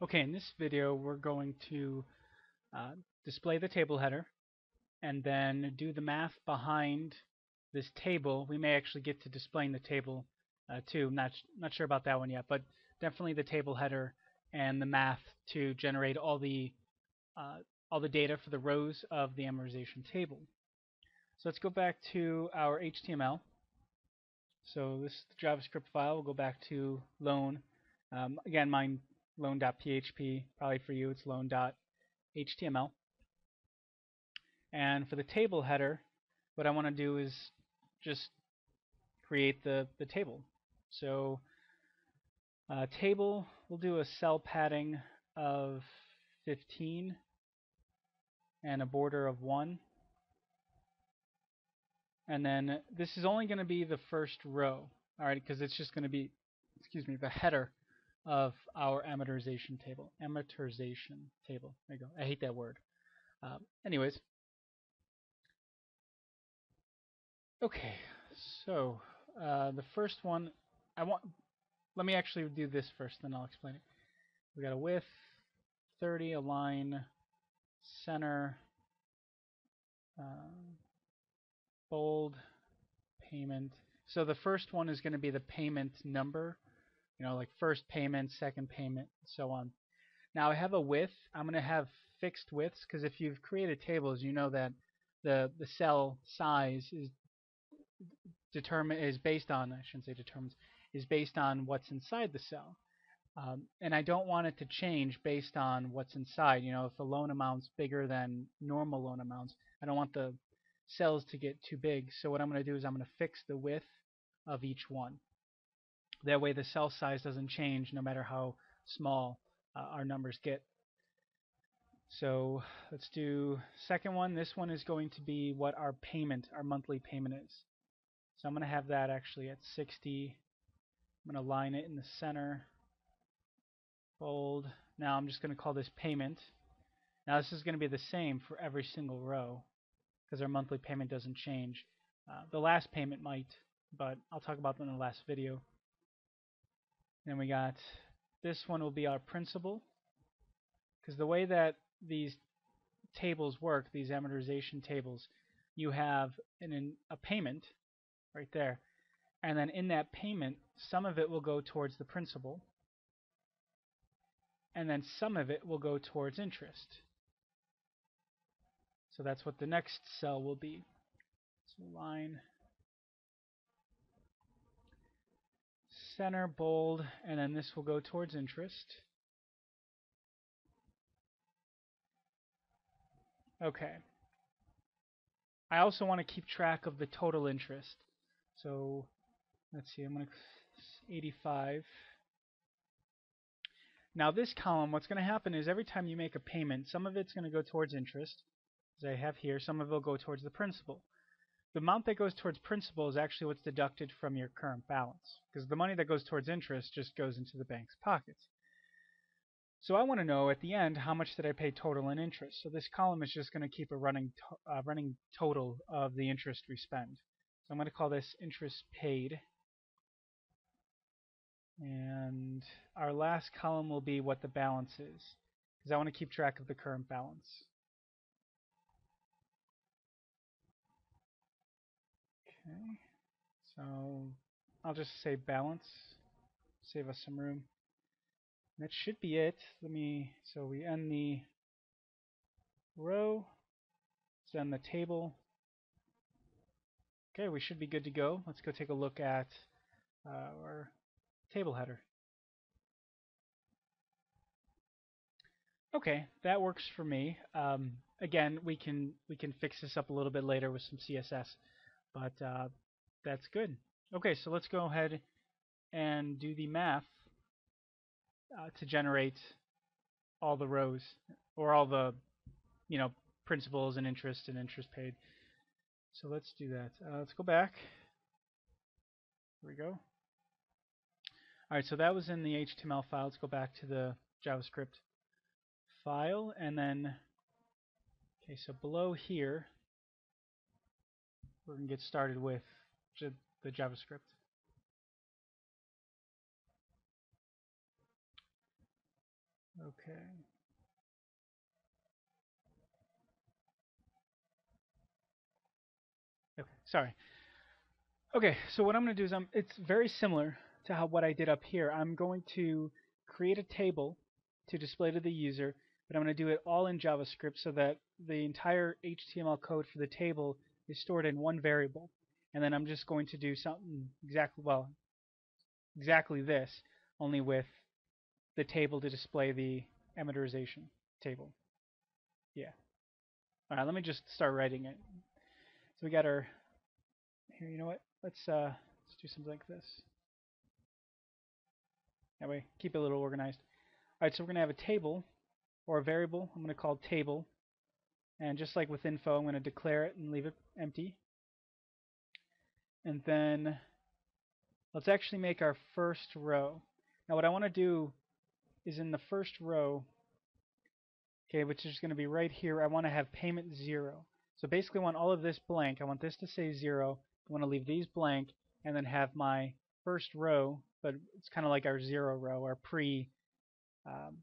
Okay, in this video we're going to uh, display the table header and then do the math behind this table. We may actually get to displaying the table uh, too. I'm not, not sure about that one yet, but definitely the table header and the math to generate all the uh, all the data for the rows of the amortization table. So let's go back to our HTML. So this JavaScript file. We'll go back to loan. Um, again, mine loan.php. Probably for you, it's loan.html. And for the table header, what I want to do is just create the, the table. So uh, table, we'll do a cell padding of 15 and a border of 1. And then this is only going to be the first row, all right, because it's just going to be, excuse me, the header of our amortization table. Amortization table. There you go. I hate that word. Um, anyways. Okay, so uh, the first one, I want. Let me actually do this first, then I'll explain it. We got a width, 30, align, center, um, bold, payment. So the first one is going to be the payment number you know, like first payment, second payment, so on. Now I have a width. I'm going to have fixed widths because if you've created tables, you know that the the cell size is determine is based on I shouldn't say determines is based on what's inside the cell. Um, and I don't want it to change based on what's inside. You know, if the loan amount's bigger than normal loan amounts, I don't want the cells to get too big. So what I'm going to do is I'm going to fix the width of each one. That way the cell size doesn't change no matter how small uh, our numbers get. So let's do second one. This one is going to be what our payment, our monthly payment is. So I'm going to have that actually at 60. I'm going to line it in the center. Bold. Now I'm just going to call this payment. Now this is going to be the same for every single row because our monthly payment doesn't change. Uh, the last payment might, but I'll talk about that in the last video. Then we got this one will be our principal because the way that these tables work, these amortization tables, you have an, an, a payment right there, and then in that payment, some of it will go towards the principal, and then some of it will go towards interest. So that's what the next cell will be. So line center, bold, and then this will go towards interest. Okay. I also want to keep track of the total interest. So let's see, I'm going to 85. Now this column, what's going to happen is every time you make a payment, some of it's going to go towards interest, as I have here, some of it will go towards the principal the amount that goes towards principal is actually what's deducted from your current balance because the money that goes towards interest just goes into the bank's pockets. So I want to know at the end how much did I pay total in interest. So this column is just going to keep a running to uh, running total of the interest we spend. So I'm going to call this interest paid. And our last column will be what the balance is because I want to keep track of the current balance. Okay, so I'll just say balance, save us some room. That should be it. Let me, so we end the row, let's end the table. Okay, we should be good to go. Let's go take a look at uh, our table header. Okay, that works for me. Um, again, we can we can fix this up a little bit later with some CSS. But uh, that's good. Okay, so let's go ahead and do the math uh, to generate all the rows or all the you know principals and interest and interest paid. So let's do that. Uh, let's go back. Here we go. All right, so that was in the HTML file. Let's go back to the JavaScript file and then okay, so below here we're going to get started with the JavaScript. Okay. Okay, sorry. Okay, so what I'm going to do is I'm, it's very similar to how what I did up here. I'm going to create a table to display to the user, but I'm going to do it all in JavaScript so that the entire HTML code for the table is stored in one variable. And then I'm just going to do something exactly, well, exactly this, only with the table to display the amortization table. Yeah. All right, let me just start writing it. So we got our, here, you know what? Let's, uh, let's do something like this. That way, keep it a little organized. All right, so we're going to have a table or a variable. I'm going to call table. And just like with info, I'm going to declare it and leave it empty. And then let's actually make our first row. Now what I want to do is in the first row, okay, which is going to be right here, I want to have payment zero. So basically I want all of this blank. I want this to say zero. I want to leave these blank and then have my first row, but it's kind of like our zero row, our pre um,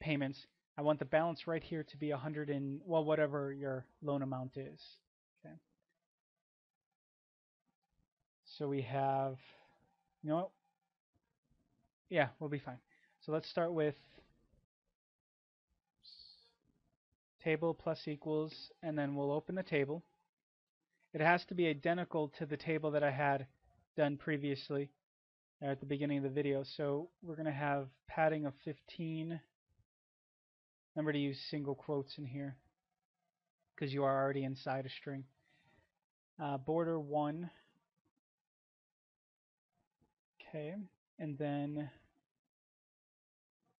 payments. I want the balance right here to be 100 and, well, whatever your loan amount is. Okay. So we have, you know what? Yeah, we'll be fine. So let's start with table plus equals, and then we'll open the table. It has to be identical to the table that I had done previously at the beginning of the video. So we're going to have padding of 15. Remember to use single quotes in here because you are already inside a string. Uh, border 1. Okay, and then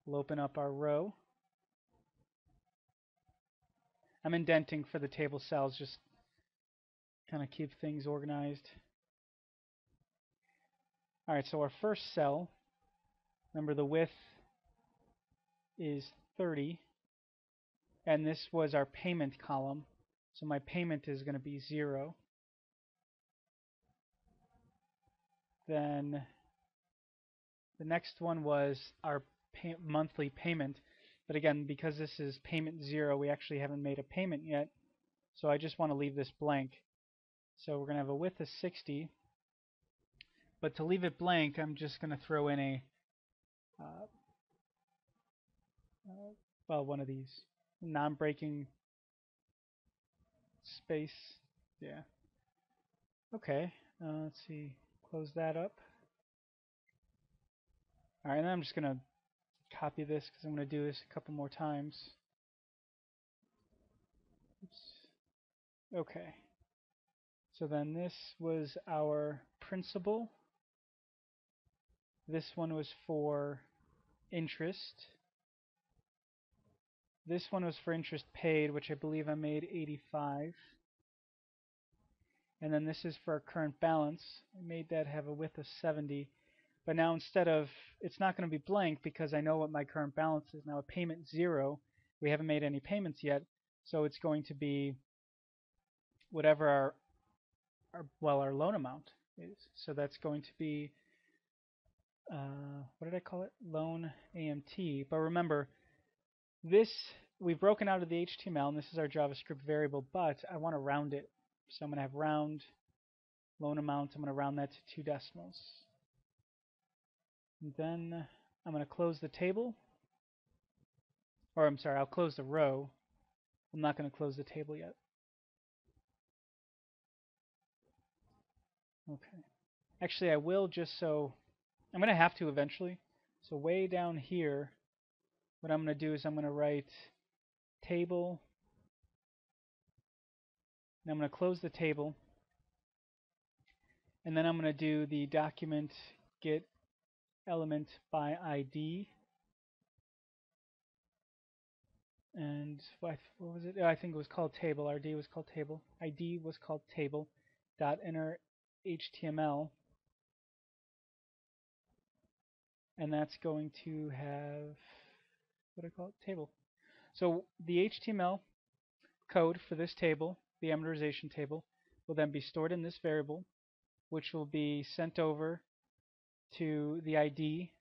we'll open up our row. I'm indenting for the table cells, just kind of keep things organized. All right, so our first cell, remember the width is 30, and this was our payment column, so my payment is going to be 0. Then the next one was our pay monthly payment, but again, because this is payment 0, we actually haven't made a payment yet, so I just want to leave this blank. So we're going to have a width of 60, but to leave it blank, I'm just going to throw in a, uh, uh, well, one of these non-breaking space. Yeah. Okay. Uh, let's see. Close that up. All right, and I'm just going to copy this because I'm going to do this a couple more times. Oops. Okay. So then this was our principal. This one was for interest. This one was for interest paid, which I believe I made 85. And then this is for our current balance. I made that have a width of 70. But now instead of, it's not going to be blank because I know what my current balance is. Now a payment zero, we haven't made any payments yet. So it's going to be whatever our, our well, our loan amount is. So that's going to be uh, what did I call it? Loan AMT. But remember, this we've broken out of the HTML, and this is our JavaScript variable, but I want to round it. So I'm going to have round loan amount. I'm going to round that to two decimals. And then I'm going to close the table. Or I'm sorry, I'll close the row. I'm not going to close the table yet. Okay. Actually, I will just so I'm going to have to eventually. So way down here, what I'm going to do is I'm going to write table. And I'm going to close the table. And then I'm going to do the document get element by ID. And what, was it? Oh, I think it was called table. RD was called table. ID was called table. Dot enter HTML and that's going to have what do I call it? Table. So the HTML code for this table, the amortization table, will then be stored in this variable, which will be sent over to the ID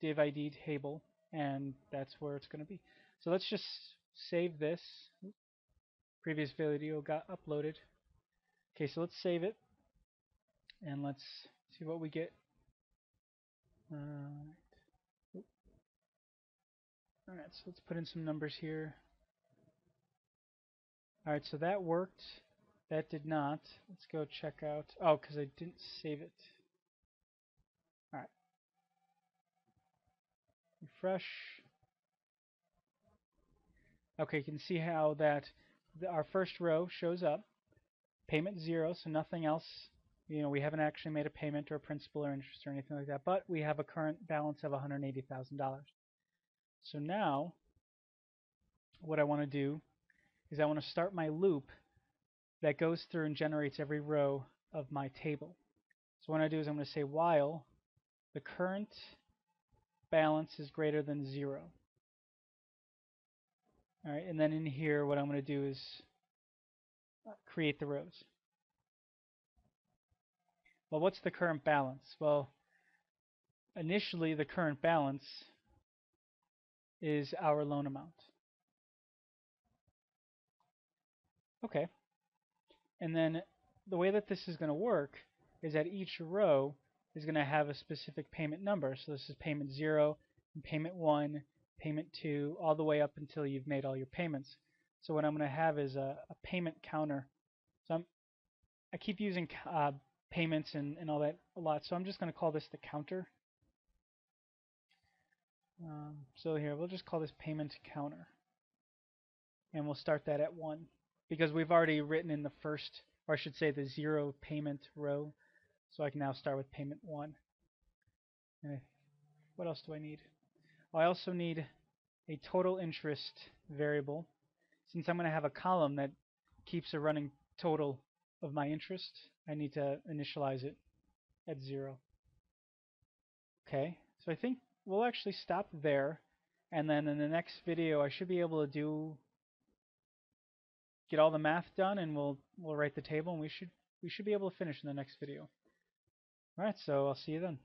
div ID table and that's where it's going to be. So let's just save this. Previous video got uploaded. Okay, so let's save it, and let's see what we get. Uh, Alright, so let's put in some numbers here. Alright, so that worked. That did not. Let's go check out. Oh, because I didn't save it. Alright. Refresh. Okay, you can see how that the, our first row shows up. Payment zero, so nothing else. You know, we haven't actually made a payment or a principal or interest or anything like that, but we have a current balance of $180,000. So now, what I want to do is I want to start my loop that goes through and generates every row of my table. So what I do is I'm going to say while the current balance is greater than zero. All right, and then in here, what I'm going to do is create the rows. Well, what's the current balance? Well, initially the current balance is our loan amount. Okay. And then the way that this is going to work is that each row is going to have a specific payment number. So this is payment 0, payment 1, payment 2, all the way up until you've made all your payments. So what I'm going to have is a, a payment counter. So I'm, I keep using uh, payments and, and all that a lot, so I'm just going to call this the counter. Um, so here, we'll just call this payment counter. And we'll start that at 1 because we've already written in the first, or I should say the zero payment row. So I can now start with payment 1. Okay. What else do I need? I also need a total interest variable. Since I'm going to have a column that keeps a running total of my interest, I need to initialize it at 0. Okay, so I think we'll actually stop there. And then in the next video, I should be able to do get all the math done, and we'll we'll write the table, and we should we should be able to finish in the next video. All right, so I'll see you then.